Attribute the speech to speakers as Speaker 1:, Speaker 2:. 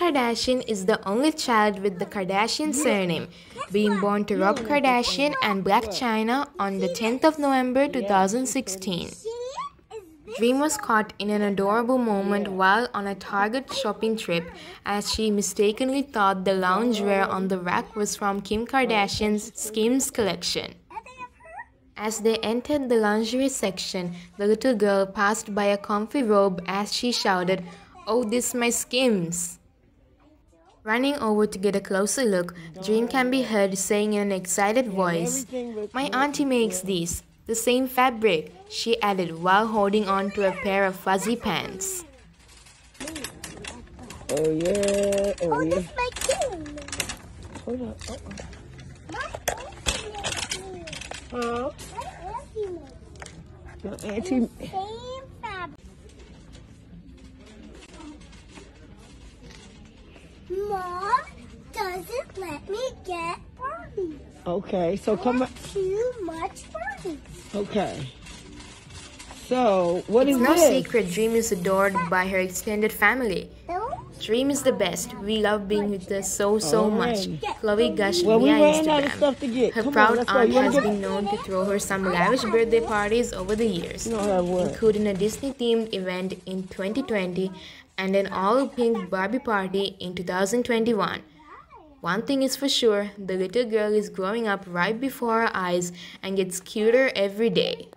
Speaker 1: Kardashian is the only child with the Kardashian surname, being born to Rob Kardashian and Blac Chyna on the 10th of November 2016. Dream was caught in an adorable moment while on a Target shopping trip as she mistakenly thought the loungewear on the rack was from Kim Kardashian's Skims collection. As they entered the lingerie section, the little girl passed by a comfy robe as she shouted, Oh, this is my Skims! Running over to get a closer look, Dream can be heard saying in an excited voice, My auntie makes these, the same fabric, she added while holding on to a pair of fuzzy pants.
Speaker 2: Oh yeah, oh,
Speaker 3: Oh,
Speaker 2: yeah.
Speaker 3: this my king.
Speaker 2: Hold on. Uh-uh.
Speaker 3: My auntie makes me.
Speaker 2: Huh?
Speaker 3: My auntie makes
Speaker 2: Your auntie.
Speaker 3: Mom doesn't let me get Barbie.
Speaker 2: Okay, so come. on.
Speaker 3: Too much Barbie.
Speaker 2: Okay. So what is
Speaker 1: It's no
Speaker 2: this?
Speaker 1: secret Dream is adored by her extended family. Dream is the best. We love being with her so so much.
Speaker 2: Alright.
Speaker 1: Khloé gushed
Speaker 2: Well,
Speaker 1: via
Speaker 2: of
Speaker 1: Instagram.
Speaker 2: stuff to get.
Speaker 1: Her
Speaker 2: Come
Speaker 1: proud
Speaker 2: let's
Speaker 1: aunt has
Speaker 2: get-
Speaker 1: been known to throw her some lavish birthday parties over the years,
Speaker 2: You don't have what?
Speaker 1: including a Disney-themed event in 2020 and an all-pink Barbie party in 2021. One thing is for sure, the little girl is growing up right before our eyes and gets cuter every day.